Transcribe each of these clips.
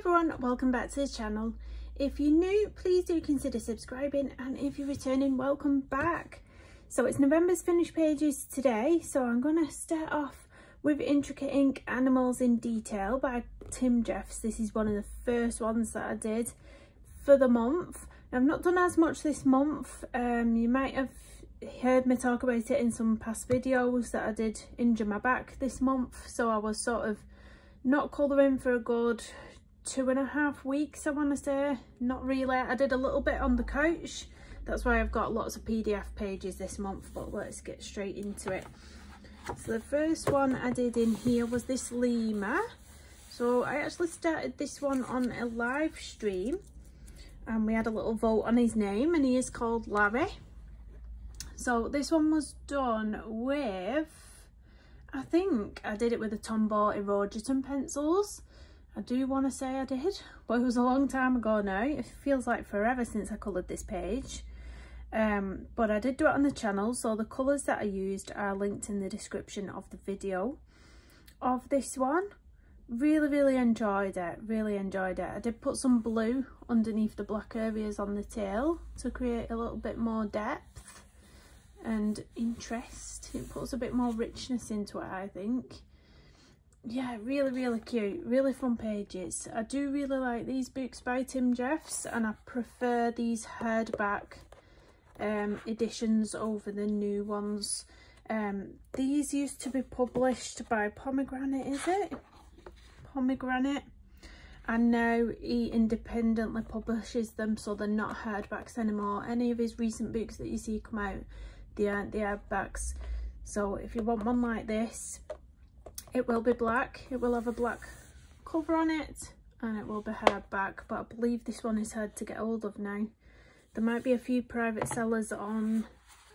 everyone, welcome back to the channel. If you're new, please do consider subscribing and if you're returning, welcome back. So it's November's finished pages today, so I'm going to start off with Intricate Ink Animals in Detail by Tim Jeffs. This is one of the first ones that I did for the month. I've not done as much this month, um, you might have heard me talk about it in some past videos that I did injure my back this month, so I was sort of not colouring for a good two and a half weeks I want to say. Not really. I did a little bit on the couch that's why I've got lots of PDF pages this month but let's get straight into it. So the first one I did in here was this lemur. So I actually started this one on a live stream and we had a little vote on his name and he is called Larry. So this one was done with I think I did it with the Tombow Irojiten pencils. I do want to say I did, but it was a long time ago now. It feels like forever since I coloured this page. Um, but I did do it on the channel, so the colours that I used are linked in the description of the video of this one. Really, really enjoyed it, really enjoyed it. I did put some blue underneath the black areas on the tail to create a little bit more depth and interest. It puts a bit more richness into it, I think. Yeah, really, really cute. Really fun pages. I do really like these books by Tim Jeffs and I prefer these hardback um, editions over the new ones. Um, these used to be published by Pomegranate, is it? Pomegranate. And now he independently publishes them so they're not hardbacks anymore. Any of his recent books that you see come out, they aren't the hardbacks. So if you want one like this, it will be black. It will have a black cover on it and it will be hardback. But I believe this one is hard to get hold of now. There might be a few private sellers on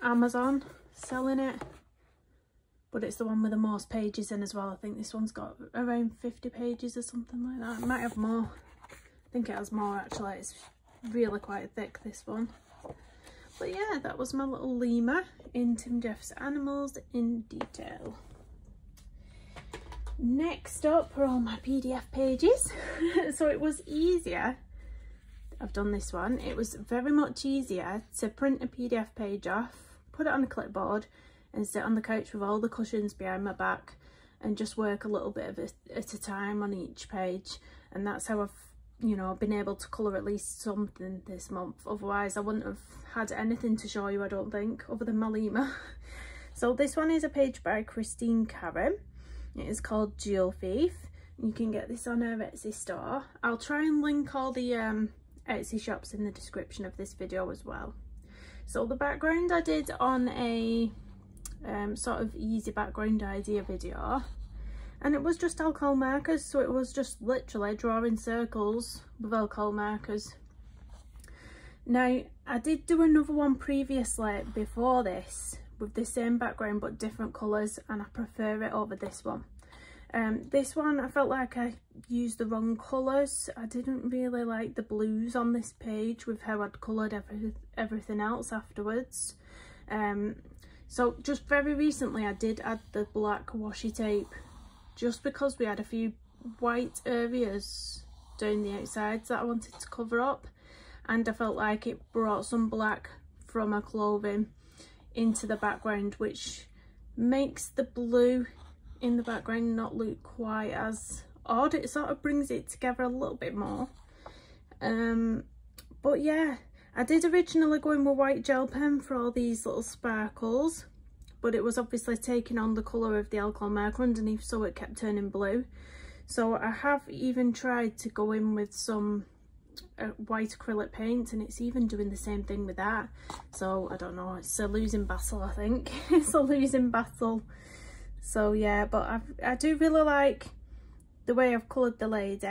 Amazon selling it. But it's the one with the most pages in as well. I think this one's got around 50 pages or something like that. It might have more. I think it has more actually. It's really quite thick, this one. But yeah, that was my little lemur in Tim Jeff's Animals in Detail. Next up are all my PDF pages. so it was easier, I've done this one, it was very much easier to print a PDF page off, put it on a clipboard and sit on the couch with all the cushions behind my back and just work a little bit of it at a time on each page. And that's how I've you know, been able to colour at least something this month. Otherwise, I wouldn't have had anything to show you, I don't think, other than Malima. so this one is a page by Christine Karron. It is called Thief. You can get this on her Etsy store. I'll try and link all the um, Etsy shops in the description of this video as well. So the background I did on a um, sort of easy background idea video and it was just alcohol markers so it was just literally drawing circles with alcohol markers now i did do another one previously before this with the same background but different colors and i prefer it over this one. Um, this one i felt like i used the wrong colors i didn't really like the blues on this page with how i'd colored every, everything else afterwards. Um, so just very recently i did add the black washi tape just because we had a few white areas down the outsides that I wanted to cover up and I felt like it brought some black from our clothing into the background which makes the blue in the background not look quite as odd it sort of brings it together a little bit more um but yeah I did originally go in with white gel pen for all these little sparkles but it was obviously taking on the colour of the alcohol marker underneath so it kept turning blue. So I have even tried to go in with some white acrylic paint and it's even doing the same thing with that. So I don't know, it's a losing battle I think. it's a losing battle. So yeah, but I've, I do really like the way I've coloured the lady.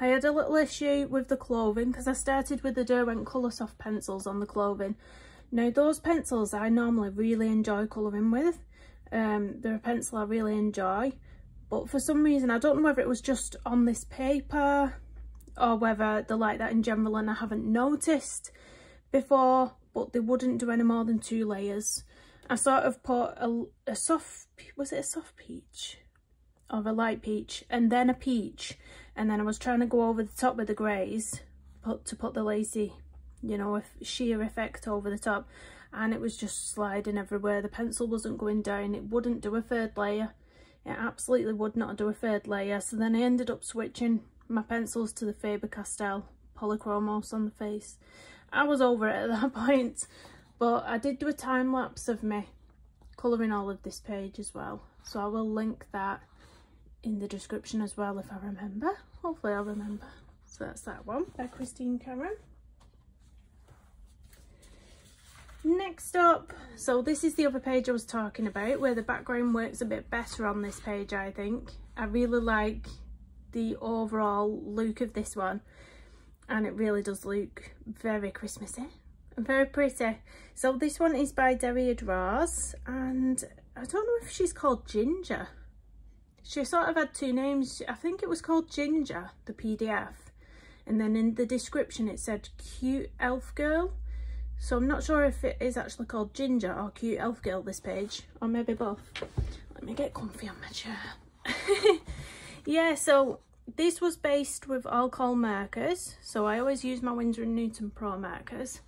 I had a little issue with the clothing because I started with the Derwent Coloursoft pencils on the clothing now those pencils I normally really enjoy colouring with. Um, they're a pencil I really enjoy. But for some reason, I don't know whether it was just on this paper or whether they're like that in general and I haven't noticed before, but they wouldn't do any more than two layers. I sort of put a, a soft, was it a soft peach? Or a light peach and then a peach. And then I was trying to go over the top with the greys put to put the lacy you know if sheer effect over the top. And it was just sliding everywhere. The pencil wasn't going down. It wouldn't do a third layer. It absolutely would not do a third layer. So then I ended up switching my pencils to the Faber-Castell Polychromos on the face. I was over it at that point but I did do a time lapse of me colouring all of this page as well. So I will link that in the description as well if I remember. Hopefully I'll remember. So that's that one by Christine Cameron. Next up so this is the other page I was talking about where the background works a bit better on this page I think. I really like the overall look of this one. And it really does look very Christmassy and very pretty. So this one is by Derya Draws and I don't know if she's called Ginger. She sort of had two names. I think it was called Ginger the PDF and then in the description it said cute elf girl. So I'm not sure if it is actually called Ginger or Cute Elf Girl this page, or maybe both. Let me get comfy on my chair. yeah, so this was based with alcohol markers. So I always use my Winsor & Newton Pro markers.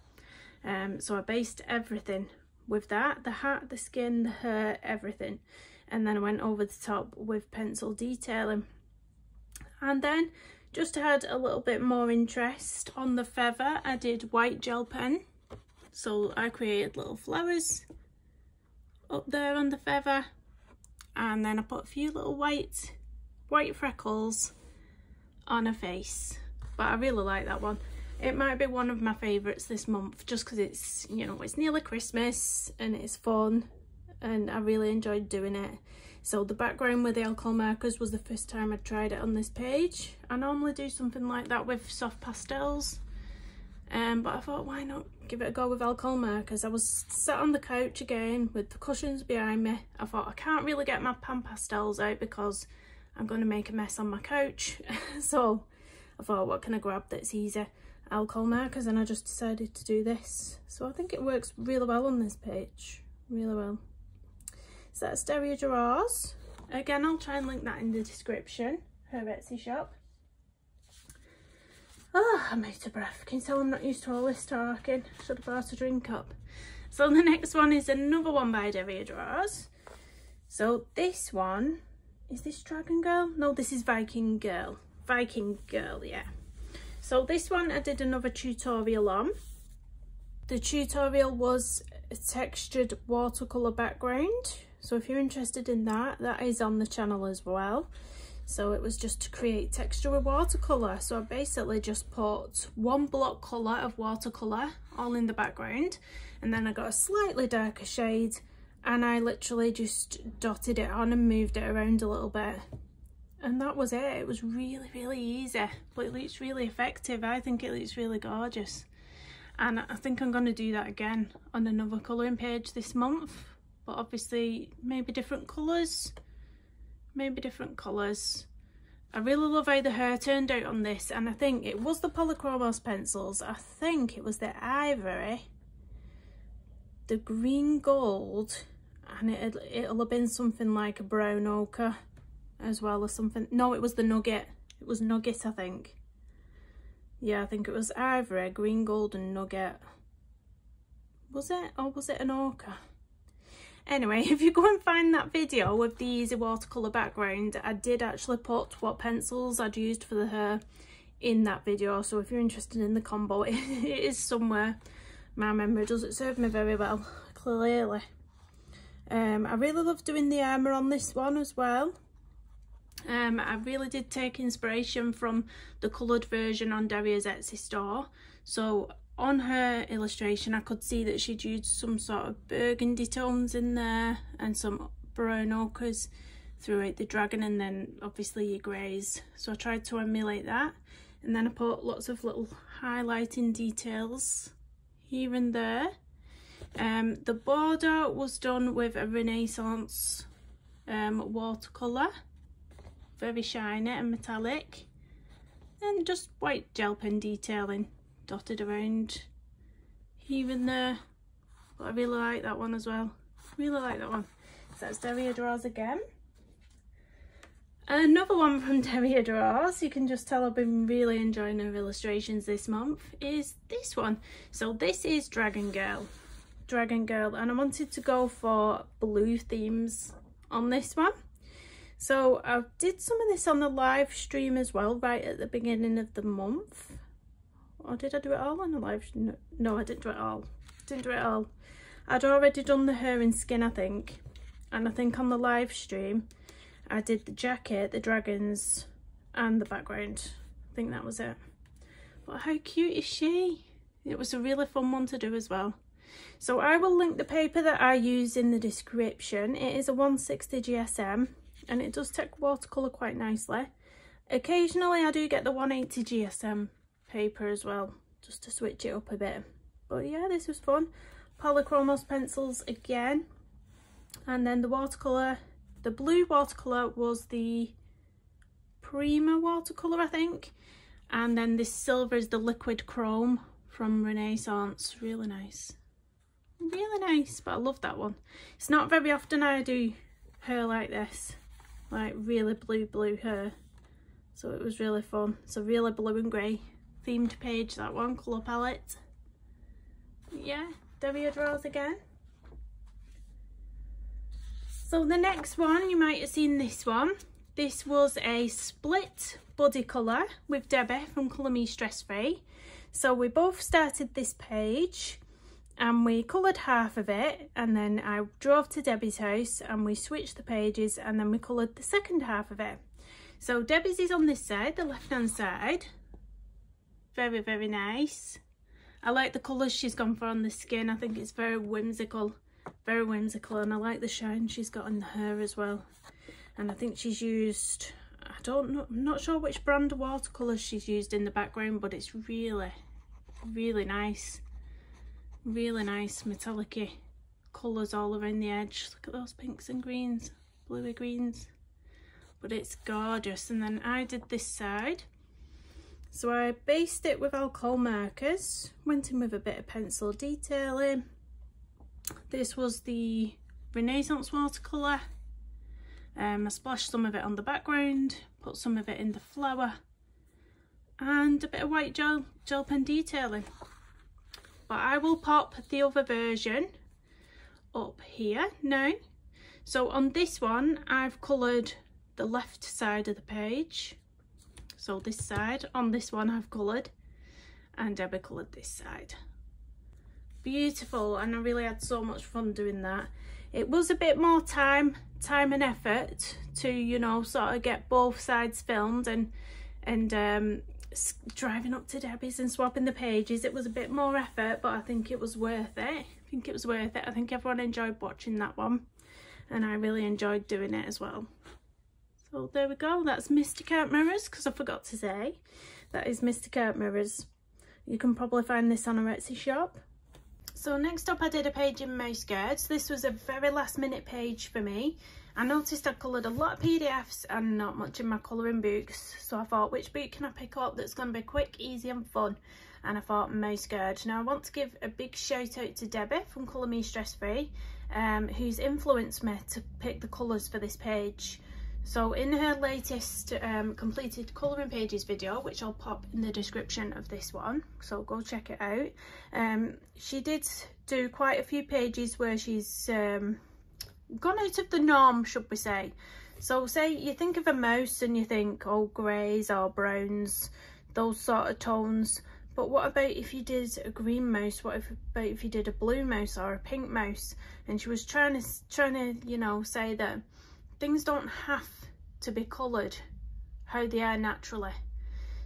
Um, so I based everything with that, the hat, the skin, the hair, everything. And then I went over the top with pencil detailing. And then just to add a little bit more interest on the feather, I did white gel pen so I created little flowers up there on the feather and then I put a few little white white freckles on her face but I really like that one it might be one of my favourites this month just because it's you know it's nearly Christmas and it's fun and I really enjoyed doing it so the background with the alcohol markers was the first time I tried it on this page I normally do something like that with soft pastels um, but I thought why not give it a go with alcohol markers. I was sat on the couch again with the cushions behind me. I thought I can't really get my pan pastels out because I'm going to make a mess on my couch. so I thought what can I grab that's easy? Alcohol markers and I just decided to do this. So I think it works really well on this page. Really well. So that's Derya Draws. Again, I'll try and link that in the description. Her Etsy shop. Oh, I'm out of breath. Can you tell I'm not used to all this talking? Should have brought a drink up. So the next one is another one by Derya Draws. So this one, is this Dragon Girl? No, this is Viking Girl. Viking Girl, yeah. So this one I did another tutorial on. The tutorial was a textured watercolour background. So if you're interested in that, that is on the channel as well so it was just to create texture with watercolour so I basically just put one block colour of watercolour all in the background and then I got a slightly darker shade and I literally just dotted it on and moved it around a little bit. And that was it. It was really really easy. But it looks really effective. I think it looks really gorgeous. And I think I'm going to do that again on another colouring page this month. But obviously maybe different colours. Maybe different colours. I really love how the hair turned out on this and I think it was the Polychromos pencils. I think it was the ivory, the green gold and it, it'll have been something like a brown ochre as well as something. No, it was the nugget. It was nugget, I think. Yeah, I think it was ivory, green gold and nugget. Was it? Or was it an ochre? Anyway, if you go and find that video with the easy watercolour background, I did actually put what pencils I'd used for the hair in that video. So if you're interested in the combo, it, it is somewhere. My memory doesn't serve me very well, clearly. Um, I really love doing the armour on this one as well. Um, I really did take inspiration from the coloured version on Derya's Etsy store. So on her illustration I could see that she'd used some sort of burgundy tones in there and some brown ochres throughout the dragon and then obviously your greys so I tried to emulate that and then I put lots of little highlighting details here and there um, the border was done with a Renaissance um, watercolour. Very shiny and metallic. And just white gel pen detailing dotted around here and there. But I really like that one as well. Really like that one. So that's Derya Draws again. Another one from Debbie Draws, you can just tell I've been really enjoying her illustrations this month, is this one. So this is Dragon Girl. Dragon Girl and I wanted to go for blue themes on this one. So I did some of this on the live stream as well, right at the beginning of the month. Or did I do it all on the live? No, no I didn't do it all. Didn't do it all. I'd already done the hair and skin, I think. And I think on the live stream, I did the jacket, the dragons, and the background. I think that was it. But how cute is she? It was a really fun one to do as well. So I will link the paper that I use in the description. It is a 160 GSM and it does take watercolour quite nicely. Occasionally I do get the 180 GSM paper as well, just to switch it up a bit. But yeah, this was fun. Polychromos pencils again. And then the watercolour the blue watercolour was the Prima watercolour, I think. And then this silver is the liquid chrome from Renaissance. Really nice. Really nice, but I love that one. It's not very often I do hair like this. Like really blue, blue hair. So it was really fun. It's a really blue and grey themed page, that one, colour palette. Yeah, Debbie Draws again. So the next one, you might have seen this one. This was a split buddy colour with Debbie from Colour Me Stress Free. So we both started this page and we coloured half of it and then I drove to Debbie's house and we switched the pages and then we coloured the second half of it. So Debbie's is on this side, the left hand side. Very, very nice. I like the colours she's gone for on the skin. I think it's very whimsical very whimsical and I like the shine she's got on hair as well and I think she's used I don't know I'm not sure which brand of watercolours she's used in the background but it's really really nice really nice metallic colours all around the edge. Look at those pinks and greens bluey greens. But it's gorgeous. And then I did this side. So I based it with alcohol markers. Went in with a bit of pencil detailing. This was the Renaissance watercolour. Um, I splashed some of it on the background, put some of it in the flower and a bit of white gel, gel pen detailing. But I will pop the other version up here now. So on this one, I've coloured the left side of the page. So this side, on this one I've coloured and Debbie coloured this side beautiful and I really had so much fun doing that. It was a bit more time, time and effort to, you know, sort of get both sides filmed and, and um, driving up to Debbie's and swapping the pages. It was a bit more effort, but I think it was worth it. I think it was worth it. I think everyone enjoyed watching that one and I really enjoyed doing it as well. So there we go. That's Mystic Art Mirrors because I forgot to say. That is Mystic Art Mirrors. You can probably find this on a Etsy shop. So next up I did a page in Mouse Guards. This was a very last minute page for me. I noticed I coloured a lot of PDFs and not much in my colouring books. So I thought, which book can I pick up that's going to be quick, easy and fun? And I thought Mouse Guard. Now I want to give a big shout out to Debbie from Colour Me Stress Free, um, who's influenced me to pick the colours for this page. So in her latest um, completed colouring pages video, which I'll pop in the description of this one, so go check it out, um, she did do quite a few pages where she's um, gone out of the norm, should we say. So say you think of a mouse and you think, oh, greys or browns, those sort of tones. But what about if you did a green mouse? What if, about if you did a blue mouse or a pink mouse? And she was trying to, trying to, you know, say that things don't have to be coloured how they are naturally.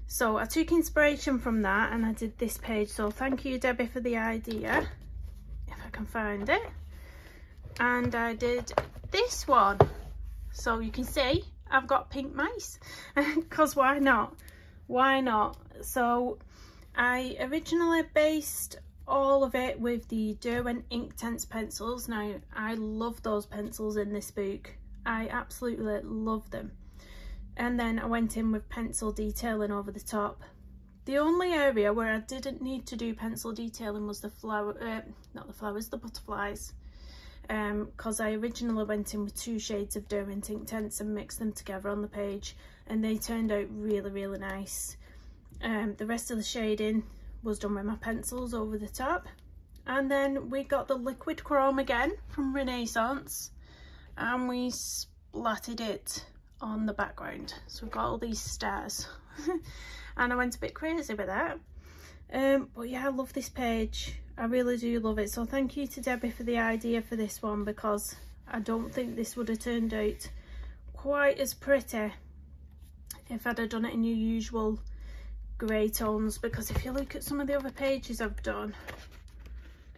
So I took inspiration from that and I did this page. So thank you, Debbie, for the idea, if I can find it. And I did this one. So you can see I've got pink mice because why not? Why not? So I originally based all of it with the Derwent Inktense pencils. Now, I love those pencils in this book. I absolutely love them. And then I went in with pencil detailing over the top. The only area where I didn't need to do pencil detailing was the flower, uh, not the flowers, the butterflies. because um, I originally went in with two shades of Derwent Inktense and mixed them together on the page and they turned out really really nice. Um, the rest of the shading was done with my pencils over the top and then we got the liquid chrome again from Renaissance and we splatted it on the background. So we've got all these stars and I went a bit crazy with that. Um, but yeah I love this page. I really do love it. So thank you to Debbie for the idea for this one because I don't think this would have turned out quite as pretty if I'd have done it in your usual grey tones. Because if you look at some of the other pages I've done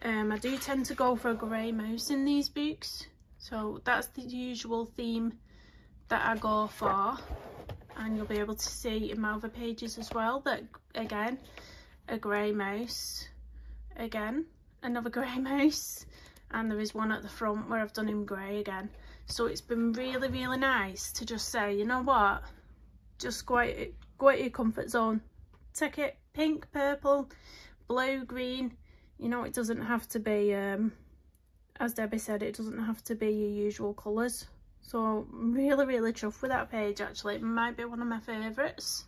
um, I do tend to go for a grey mouse in these books so that's the usual theme that I go for. And you'll be able to see in my other pages as well that again a grey mouse again another grey mouse. And there is one at the front where I've done him grey again. So it's been really really nice to just say you know what? Just go out, go out your comfort zone. Take it pink purple blue green. You know it doesn't have to be um as Debbie said it doesn't have to be your usual colours. So I'm really really chuffed with that page actually. It might be one of my favourites.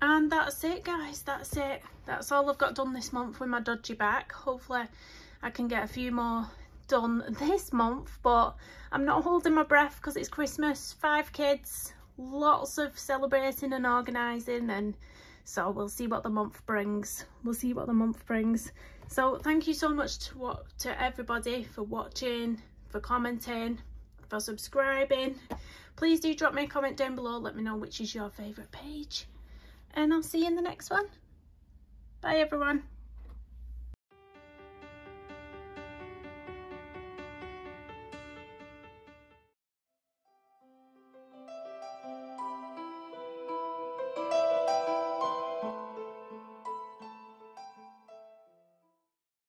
And that's it guys. That's it. That's all I've got done this month with my dodgy back. Hopefully I can get a few more done this month but I'm not holding my breath because it's Christmas. Five kids lots of celebrating and organising and so we'll see what the month brings. We'll see what the month brings. So thank you so much to what to everybody for watching for commenting for subscribing. Please do drop me a comment down below. Let me know which is your favorite page. And I'll see you in the next one. Bye everyone.